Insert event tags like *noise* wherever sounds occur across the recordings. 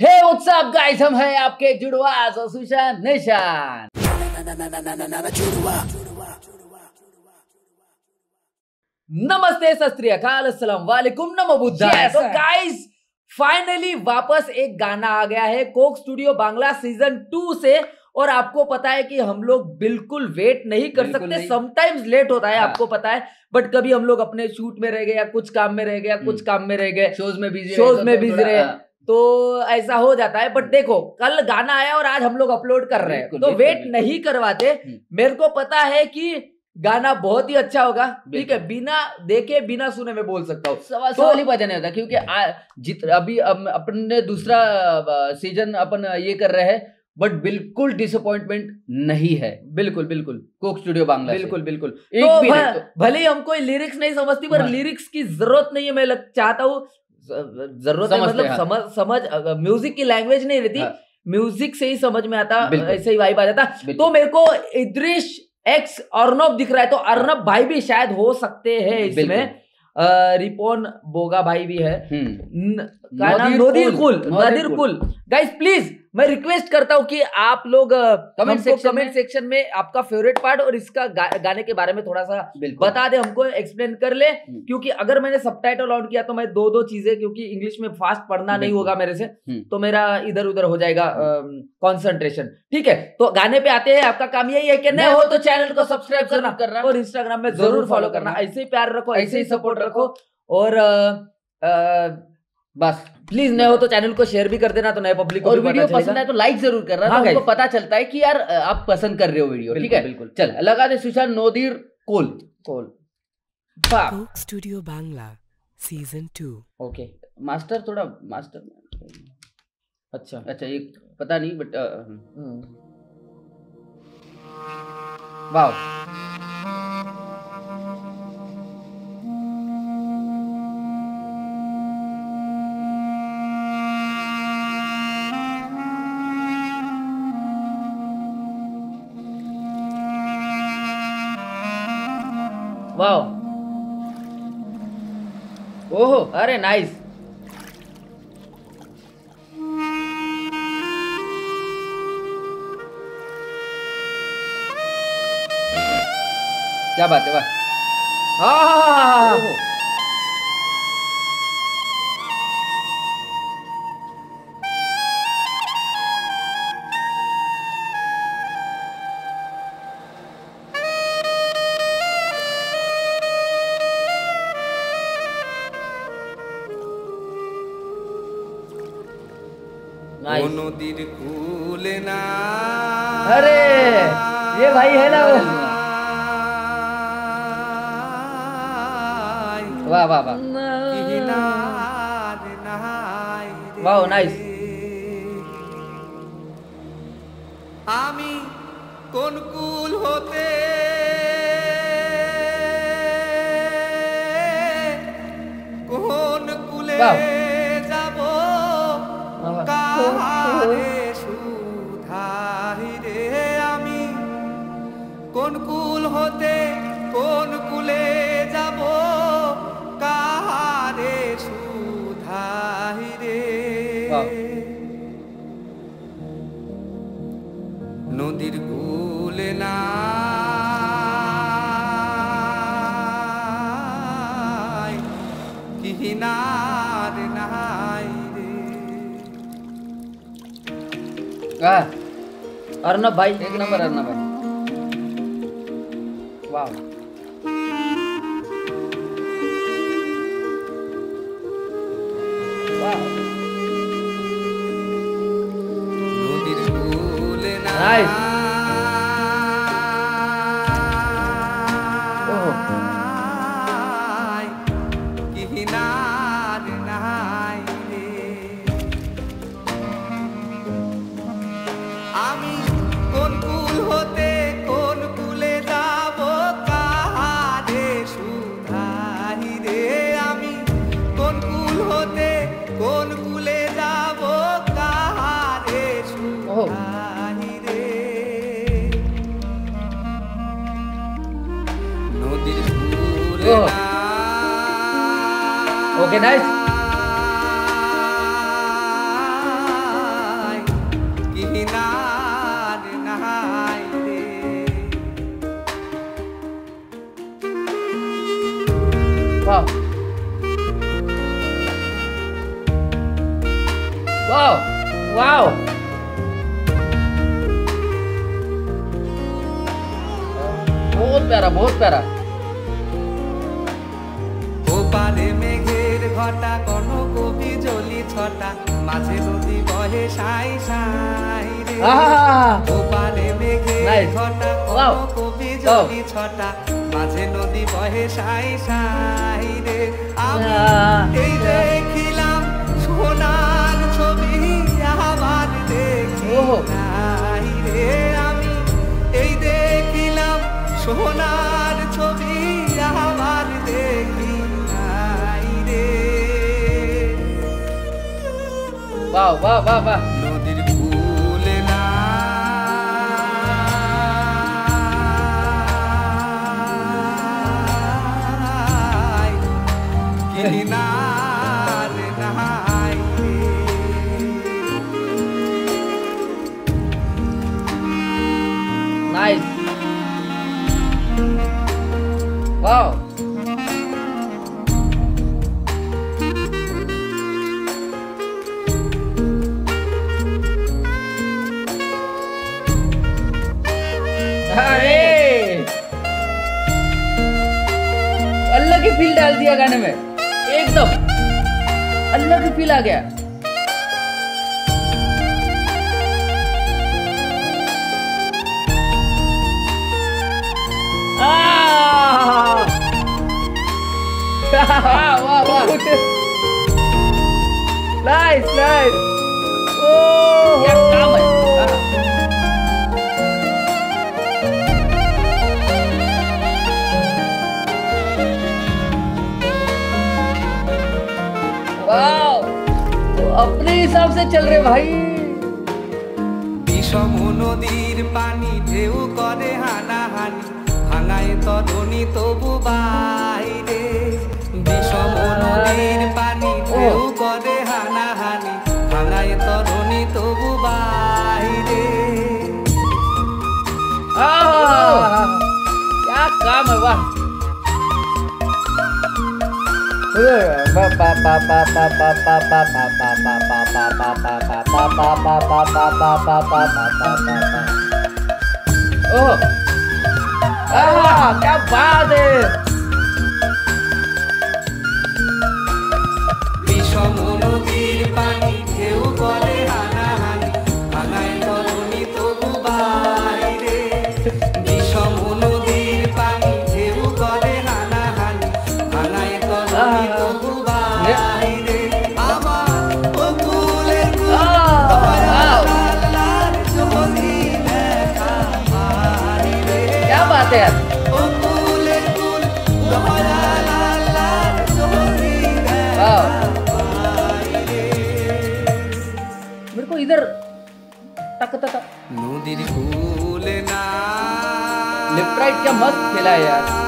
हे WhatsApp guys हम हैं आपके जुड़वा सुशांत निशान नमस्ते सत श्री अकाल अस्सलाम वालेकुम नमो बुद्धा Yes, तो गाइस फाइनली वापस एक गाना आ गया है Coke Studio Bangla season two से और आपको पता है कि हम लोग बिल्कुल वेट नहीं कर सकते। समटाइम्स लेट होता है हाँ। आपको पता है बट कभी हम लोग अपने शूट में रह गए या कुछ काम में रह गए या कुछ हम्म। काम में रह गए शोज़ में बिज़ी शोज़ में busy रहे। हाँ। तो ऐसा हो जाता है। बट देखो कल गाना आया और आज हम लोग अपलोड कर रहे हैं। तो वेट नहीं करवाते। हम्म। मेरे को पता है कि गाना बहुत ही अच्छा होगा। ठीक है बिना देखे बिना सुने मैं बोल सकता हूँ। सवाल तो- सवाल ही वजह नहीं होता क्योंकि आ, जित अभी अपन ने दूसरा सीज़न अपन ये कर रहे हैं बट बिल्कुल डिसअपॉइंटमेंट नहीं है। बिल्कुल बिल्कुल। Coke Studio Bangla. बिल्कुल बिल्कुल। एक तो भी भ- तो- भले ही हम कोई लिरिक्स नहीं समझती पर हाँ। लिरिक्स की ज़रूरत नहीं है मैं लग, चाहता हूँ। ज़रूरत है मतलब हैं, समझ समझ म्यूज़िक की लैंग्वेज नहीं रहती हाँ। म्यूज़िक से ही समझ में आता ऐसे ही वाइब आ जाता। तो मेरे को इद्रिश एक्स अर्नब दिख रहा है तो अर्नब भाई भी शायद हो सकते हैं इसमें। रिपोन बोगा भाई भी है। हम्म। नदीर कुल, नदीर। कुल गाइस प्लीज़ मैं रिक्वेस्ट करता हूँ कि आप लोग Comment section कमेंट सेक्शन में आपका फेवरेट पार्ट और इसका गा, गाने के बारे में थोड़ा सा बता दे हमको एक्सप्लेन कर ले। हम्म। क्योंकि अगर मैंने सबटाइटल ऑन किया तो मैं दो दो चीज़ें क्योंकि इंग्लिश में फास्ट पढ़ना नहीं होगा मेरे से हम्म। तो मेरा इधर उधर हो जाएगा कॉन्सेंट्रेशन ठीक है? तो गाने पे आते हैं आपका काम यही है कि नए हो तो चैनल को सब्सक्राइब करना करना। और इंस्टाग्राम में ज़रूर फॉलो करना। ऐसे ही प्यार रखो ऐसे ही सपोर्ट रखो और बस। प्लीज़ नए हो तो चैनल को शेयर भी कर देना तो नए पब्लिक को और भी वीडियो पसंद आए तो लाइक ज़रूर करना हाँ, तो पता चलता है कि यार आप पसंद कर रहे हो वीडियो ठीक है? बिल्कुल। चल लगा दे सुशांत नोदीर कोल. Coke Studio Bangla Season 2 okay master थोड़ा मास्टर अच्छा। अच्छा ये पता नहीं बट हम्म। वाह अरे नाइस क्या बात है वाह। हाँ हाँ हाँ नाइस বাহ বাহ বাহ। বাহ নাইস আমি কোন কুল হতে কোন কুলে যাব? কাহারে সুধাই রে আমি? কোন কুল হতে কোন বাহ। নদীর কুলে না কিনার নাই রে वाह अर्नब भाई एक नंबर अर्नब भाई वाह वाह nice. Wow. Wow. Wow. बहुत ঘটা কোন কবি জলি ছটা মাঝে নদী বহে সাই সাই রে! ওপারে Nice. ঘটা কোন কবি জলি ছটা মাঝে নদী বহে সাই সাই রে আমি! এই দেখিলাম সোনার ছবি আবার দেখি vá vá vá vá Nice. Wow. अरे। अल्लाह की फील डाल दिया गाने में। एकदम। अल्लाह की फील आ गया! वाह वाह वाह। *laughs* Nice, nice. Oh, अपने हिसाब से चल रहे भाई বিষম নদীর পানি ঢেউ করে হানাহানি ভাঙায় তরুণী তবু বাইরে বিষম নদীর পানি ঢেউ করে হানাহানি ভাঙায় তরুণী তবু বাইরে आह, क्या काम है वाह ओह आह, क्या Oh! Ah, acabado! क्या मस्त खेला है यार।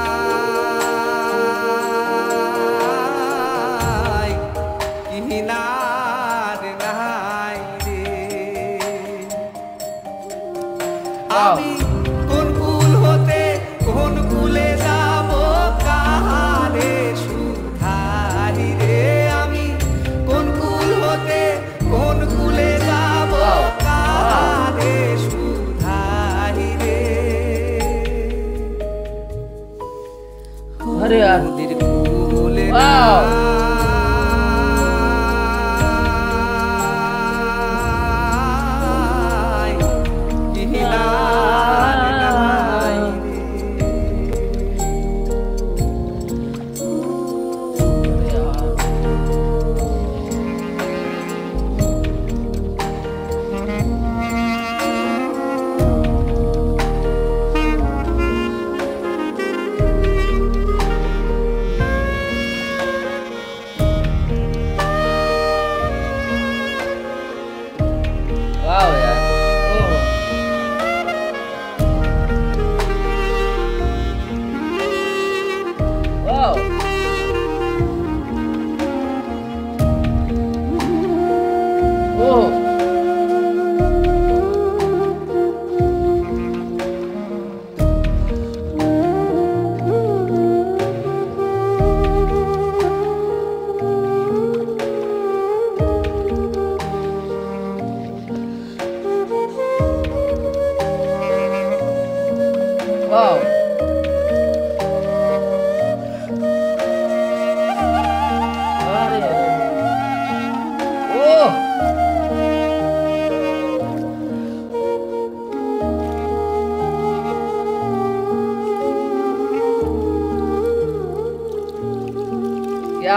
Wow.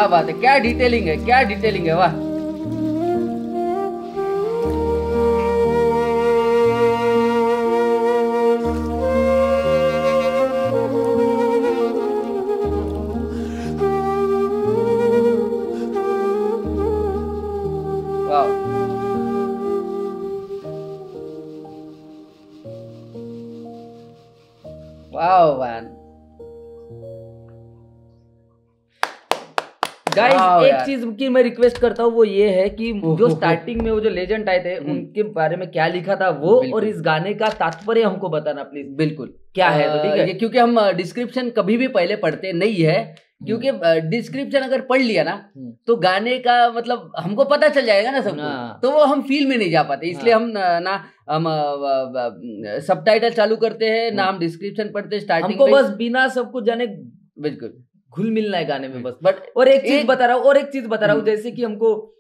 बात है क्या डिटेलिंग है क्या डिटेलिंग है वाह वाह वाह गाइस एक चीज़ की मैं रिक्वेस्ट करता हूँ वो ये है कि जो स्टार्टिंग में वो जो लेजेंड आए थे हम्म। उनके बारे में क्या लिखा था वो और इस गाने का तात्पर्य हमको बताना प्लीज़ बिल्कुल। क्या है तो ठीक है? क्योंकि हम डिस्क्रिप्शन कभी भी पहले पढ़ते नहीं है क्योंकि डिस्क्रिप्शन अगर पढ़ लिया ना हम्म। तो गाने का मतलब हमको पता चल जाएगा ना सबको हाँ। तो वो हम फील में नहीं जा पाते इसलिए हाँ। हम ना, हम सब चालू करते हैं ना हम डिस्क्रिप्शन पढ़ते स्टार्टिंग हमको बस बिना सब कुछ जाने बिल्कुल। घुल मिलना है गाने में बस। बट और एक चीज़ बता रहा हूँ और एक चीज़ बता रहा हूँ हम्म। जैसे कि हमको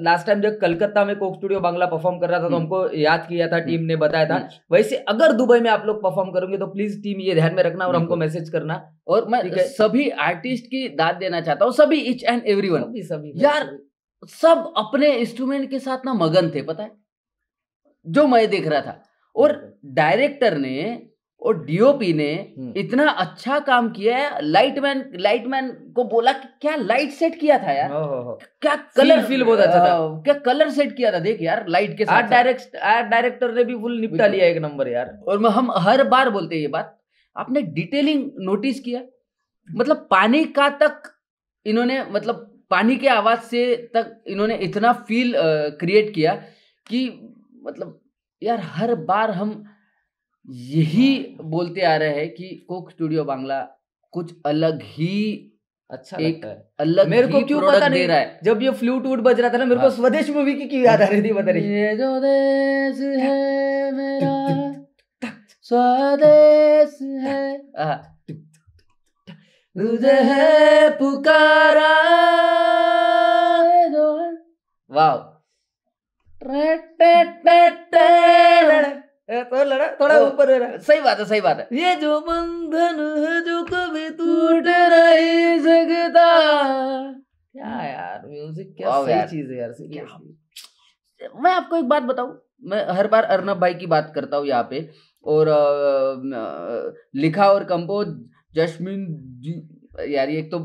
लास्ट टाइम जब कलकत्ता में कोक स्टूडियो बांग्ला परफॉर्म कर रहा था तो हम्म। हमको याद किया था टीम ने बताया था। हम्म। वैसे अगर दुबई में आप लोग परफॉर्म करोगे तो प्लीज़ टीम ये ध्यान में रखना और हमको मैसेज करना। और मैं सभी आर्टिस्ट की दाद देना चाहता हूँ सभी इच एंड एवरीवन सभी सभी यार सब अपने इंस्ट्रूमेंट के साथ ना मगन थे पता है? जो मैं देख रहा था। और डायरेक्टर ने और डीओपी ने हम्म। इतना अच्छा काम किया है लाइटमैन लाइटमैन को बोला कि क्या लाइट सेट किया था यार। क्या कलर feel बहुत अच्छा था। क्या कलर सेट किया था देख यार लाइट के आर्ट साथ डायरेक्ट आर्ट डायरेक्टर ने भी फुल निपटा लिया एक नंबर यार और हम हर बार बोलते हैं ये बात आपने डिटेलिंग नोटिस किया मतलब पानी का तक इन्होंने मतलब पानी के आवाज़ से तक इन्होंने इतना फील क्रिएट किया कि मतलब यार हर बार हम यही बोलते आ रहे हैं कि कोक स्टूडियो बांग्ला कुछ अलग ही अच्छा एक लगता है। अलग मेरे को क्यों पता नहीं? रहा है। जब ये फ्लूट वूट बज रहा था ना मेरे को हाँ। स्वदेश मूवी की क्यों याद आ रही थी बता रही ये जो देश है मेरा स्वदेश है। तुझे है पुकारा। वाह तो लड़ा थोड़ा ऊपर रहा सही बात है सही बात है ये जो बंधन है जो कभी टूट नहीं सकता क्या यार म्यूज़िक क्या सही चीज़ है यार seriously। मैं आपको एक बात बताऊँ मैं हर बार अर्नब भाई की बात करता हूँ यहाँ पे और अ, अ, लिखा और कंपोज जस्मिन जी यार ये एक तो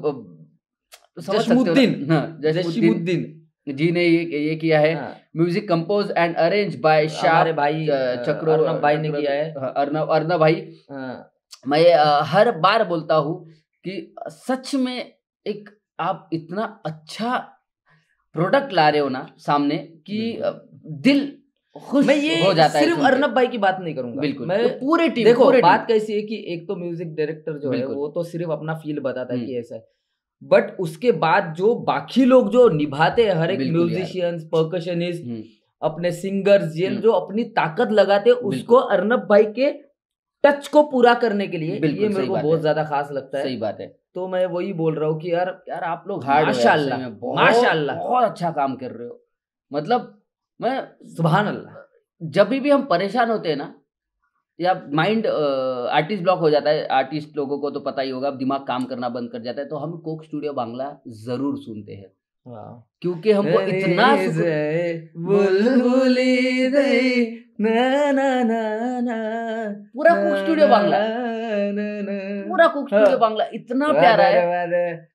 समझ सकते ना? जशमुद्दीन। हाँ, जशमुद्दीन। जशीमुद्दीन। जी ने ये ये किया है। हाँ, music compose and arrange by Shah भाई चक्रो अर्नब भाई ने किया है। हाँ, अर्नब अर्नब भाई। हाँ, मैं हर बार बोलता हूँ कि सच में एक आप इतना अच्छा प्रोडक्ट ला रहे हो ना सामने कि दिल खुश मैं ये हो जाता है सिर्फ़ अर्नब भाई की बात नहीं करूँगा। बिल्कुल। मैं तो पूरे टीम देखो पूरे बात। कैसी है कि एक तो म्यूज़िक डायरेक्टर जो है वो तो सिर्फ़ अपना फील बताता है हम्म। कि ऐसा है। बट उसके बाद जो बाकी लोग जो निभाते हैं हर एक। म्यूजिशियंस परकशनिस्ट हम्म, अपने सिंगर्स ये हम्म। जो अपनी ताकत लगाते हैं उसको अर्नब भाई के टच को पूरा करने के लिए ये मेरे को बहुत ज़्यादा खास लगता है। सही बात है। तो मैं वही बोल रहा हूँ कि यार यार आप लोग हार्ड माशाल्लाह, माशाल्लाह। बहुत अच्छा काम कर रहे हो। मतलब मैं सुबहान अल्लाह। जब भी हम परेशान होते हैं ना या माइंड आर्टिस्ट ब्लॉक हो जाता है। आर्टिस्ट लोगों को तो पता ही होगा दिमाग काम करना बंद कर जाता है। तो हम कोक स्टूडियो बांग्ला ज़रूर सुनते हैं। क्योंकि हमको इतना बुलबुली ना ना ना ना पूरा कुक स्टूडियो बांग्ला पूरा कुक स्टूडियो। बांग्ला इतना प्यारा है।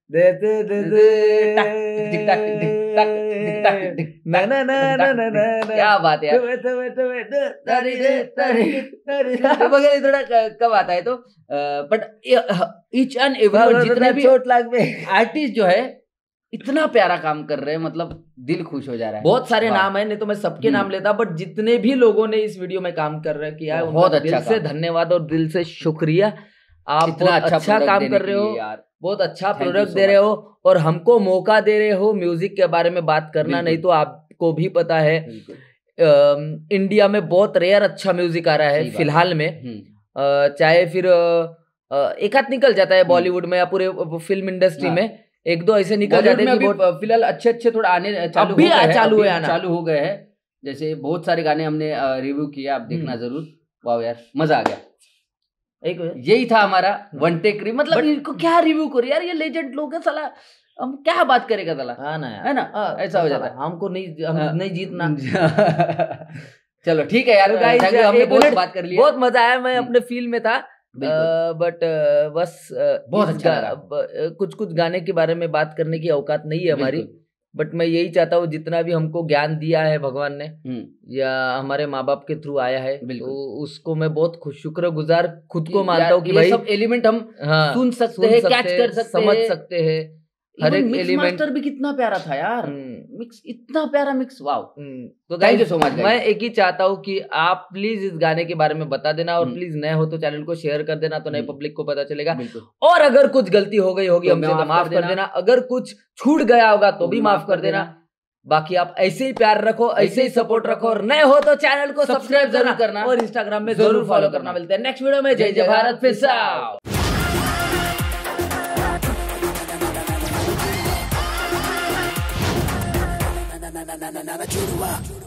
क्या बात है तो वगैरह थोड़ा कब आता है तो बट ईच एंड एवरी जितने भी चोट लाग में आर्टिस्ट जो है इतना प्यारा काम कर रहे हैं मतलब दिल खुश हो जा रहा है। बहुत सारे नाम है नहीं तो मैं सबके हम्म। नाम लेता बट जितने भी लोगों ने इस वीडियो में काम कर रहे किया है बहुत अच्छा दिल से धन्यवाद और दिल से शुक्रिया। आप इतना अच्छा अच्छा काम कर रहे हो। यार। बहुत अच्छा प्रोडक्ट so दे रहे हो और हमको मौका दे रहे हो म्यूज़िक के बारे में बात करना नहीं तो आपको भी पता है इंडिया में बहुत रेयर अच्छा म्यूज़िक आ रहा है फ़िलहाल में। हम्म, चाहे फिर एक हाथ निकल जाता है बॉलीवुड में या पूरे फ़िल्म इंडस्ट्री हाँ। में एक दो ऐसे निकल जाते हैं फ़िलहाल अच्छे अच्छे थोड़ा आने चालू अभी हो गए हैं, चालू है। चालू हो गए हैं। जैसे बहुत सारे गाने हमने रिव्यू किया आप देखना हम्म। ज़रूर। वाह यार मज़ा आ गया। एक यही था हमारा वन टेक रिव्यू मतलब But- इनको क्या रिव्यू करो? यार ये लेजेंड लोग हैं साला। हम क्या बात करेगा दला हाँ ना है ना? हाँ, ऐसा हो जाता है। हमको नहीं हम हाँ। नहीं जीतना। *laughs* चलो ठीक है यार। हमने बहुत बात कर ली बहुत मज़ा आया। मैं हम्म। अपने फील में था। बट बस बहुत अच्छा कुछ कुछ गाने के बारे में बात करने की औकात नहीं है हमारी। बट मैं यही चाहता हूँ जितना भी हमको ज्ञान दिया है भगवान ने हम्म, या हमारे माँ बाप के थ्रू आया है तो उसको मैं बहुत खुश शुक्र गुजार खुद को मानता हूँ कि ये भाई सब एलिमेंट हम हाँ सुन सकते हैं कैच कर सकते समझ सकते हैं। हर एक मिक्स मास्टर भी कितना प्यारा था यार। मिक्स इतना प्यारा मिक्स वाओ तो guys, so much, guys. मैं एक ही चाहता हूँ कि आप प्लीज़ इस गाने के बारे में बता देना और हम्म। प्लीज़ नए हो तो चैनल को शेयर कर देना तो नए हम्म। पब्लिक को पता चलेगा। और अगर कुछ गलती हो गई होगी तो हमसे तो माफ़ कर देना। अगर कुछ छूट गया होगा तो भी माफ़ कर देना। बाकी आप ऐसे ही प्यार रखो ऐसे ही सपोर्ट रखो। और नए हो तो चैनल को सब्सक्राइब ज़रूर करना। और इंस्टाग्राम में ज़रूर फॉलो करना। करना। मिलते हैं नेक्स्ट वीडियो में। जय जय भारत फिर na na na na na na